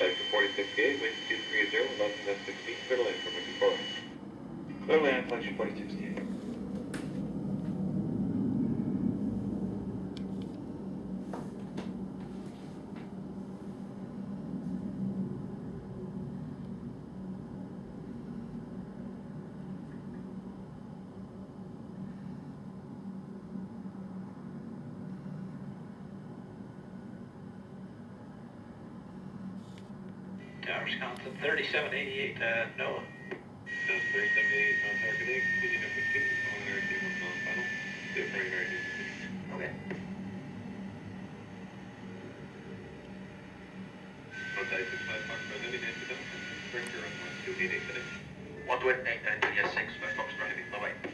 Section 4068, wind 230, less than 6 feet, clear to land for moving forward. Clear land, flight 4068. Tower Wisconsin, thirty-seven eighty-eight, uh, Noah. Sounds 378 on target egg, speeding up with 2, on air, 2, on funnel. Stay very, very good. Okay. Outside 65 Fox Road, Indy, Nancy Duncan. Bring your run 1288 today. One two eight eight, yes, six, West Fox Drive, bye-bye.